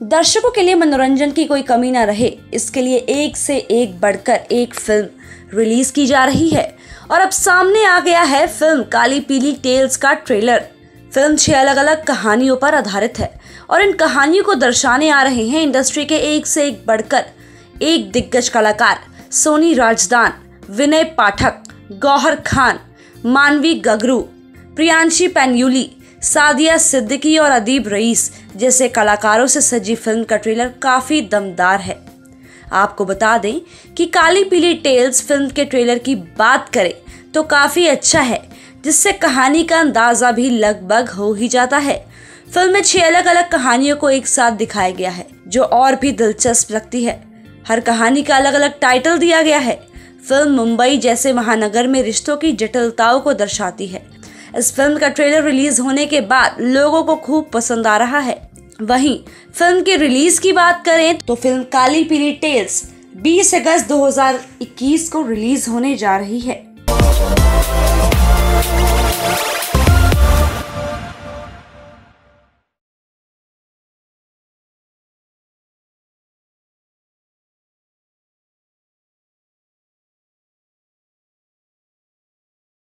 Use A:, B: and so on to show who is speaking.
A: दर्शकों के लिए मनोरंजन की कोई कमी ना रहे। इसके लिए एक से एक बढ़कर एक फ़िल्म रिलीज़ की जा रही है। और अब सामने आ गया है फ़िल्म काली पीली टेल्स का ट्रेलर। फ़िल्म छह अलग अलग कहानियों पर आधारित है और इन कहानियों को दर्शाने आ रहे हैं इंडस्ट्री के एक से एक बढ़कर एक दिग्गज कलाकार सोनी राजदान, विनय पाठक, गौहर खान, मानवी गगरू, प्रियांशी पैन्यूली सादिया सिद्दीकी और अदीब रईस जैसे कलाकारों से सजी फ़िल्म का ट्रेलर काफ़ी दमदार है। आपको बता दें कि काली पीली टेल्स फ़िल्म के ट्रेलर की बात करें तो काफ़ी अच्छा है, जिससे कहानी का अंदाज़ा भी लगभग हो ही जाता है। फ़िल्म में छह अलग अलग कहानियों को एक साथ दिखाया गया है, जो और भी दिलचस्प लगती है। हर कहानी का अलग अलग टाइटल दिया गया है। फ़िल्म मुंबई जैसे महानगर में रिश्तों की जटिलताओं को दर्शाती है। इस फ़िल्म का ट्रेलर रिलीज़ होने के बाद लोगों को खूब पसंद आ रहा है। वहीं, फ़िल्म के रिलीज़ की बात करें तो फ़िल्म काली पीली टेल्स 20 अगस्त 2021 को रिलीज़ होने जा रही है।